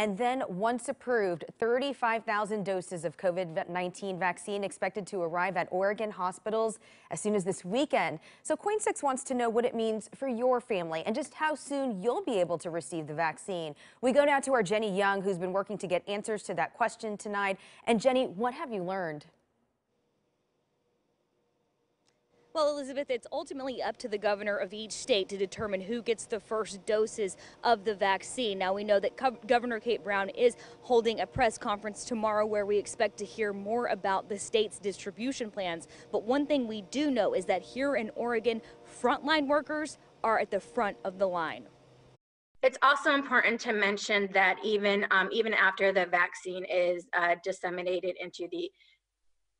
And then, once approved, 35,000 doses of COVID 19 vaccine expected to arrive at Oregon hospitals as soon as this weekend. So, KOIN 6 wants to know what it means for your family and just how soon you'll be able to receive the vaccine. We go now to our Jenny Young, who's been working to get answers to that question tonight. And, Jenny, what have you learned? Well, Elizabeth, it's ultimately up to the governor of each state to determine who gets the first doses of the vaccine. Now, we know that Co Governor Kate Brown is holding a press conference tomorrow where we expect to hear more about the state's distribution plans. But one thing we do know is that here in Oregon, frontline workers are at the front of the line. It's also important to mention that even um, even after the vaccine is uh, disseminated into the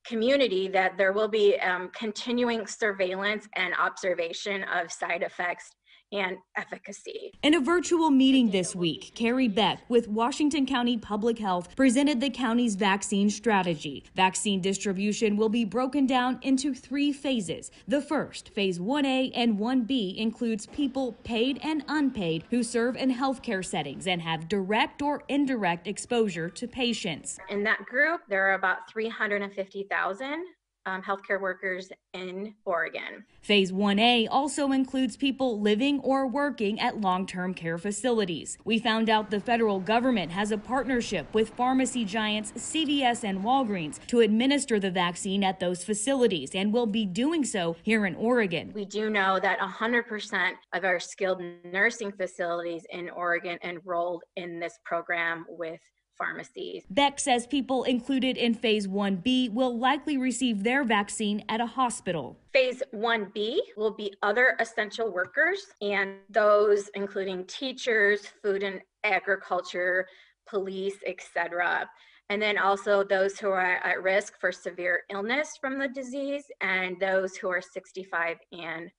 community that there will be um, continuing surveillance and observation of side effects and efficacy. In a virtual meeting this week, Carrie Beck with Washington County Public Health presented the county's vaccine strategy. Vaccine distribution will be broken down into three phases. The first, phase 1A and 1B, includes people paid and unpaid who serve in healthcare settings and have direct or indirect exposure to patients. In that group, there are about 350,000 um, healthcare workers in Oregon. Phase 1A also includes people living or working at long term care facilities. We found out the federal government has a partnership with pharmacy giants CVS and Walgreens to administer the vaccine at those facilities and will be doing so here in Oregon. We do know that 100% of our skilled nursing facilities in Oregon enrolled in this program with pharmacies. Beck says people included in Phase 1B will likely receive their vaccine at a hospital. Phase 1B will be other essential workers and those including teachers, food and agriculture, police, etc. And then also those who are at risk for severe illness from the disease and those who are 65 and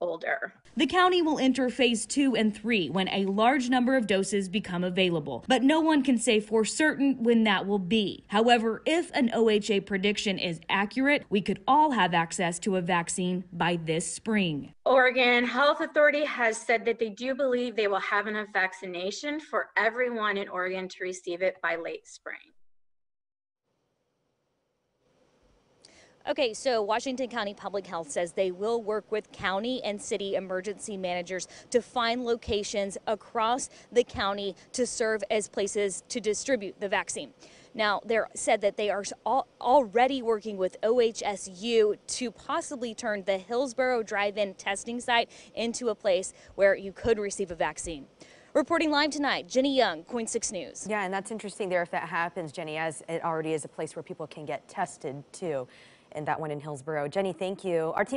older. The county will enter phase two and three when a large number of doses become available, but no one can say for certain when that will be. However, if an OHA prediction is accurate, we could all have access to a vaccine by this spring. Oregon Health Authority has said that they do believe they will have enough vaccination for everyone in Oregon to receive it by late spring. Okay, so Washington County Public Health says they will work with county and city emergency managers to find locations across the county to serve as places to distribute the vaccine. Now, they're said that they are already working with OHSU to possibly turn the Hillsboro drive-in testing site into a place where you could receive a vaccine. Reporting live tonight, Jenny Young, KOIN 6 News. Yeah, and that's interesting there if that happens, Jenny, as it already is a place where people can get tested too and that one in Hillsboro. Jenny, thank you. Our team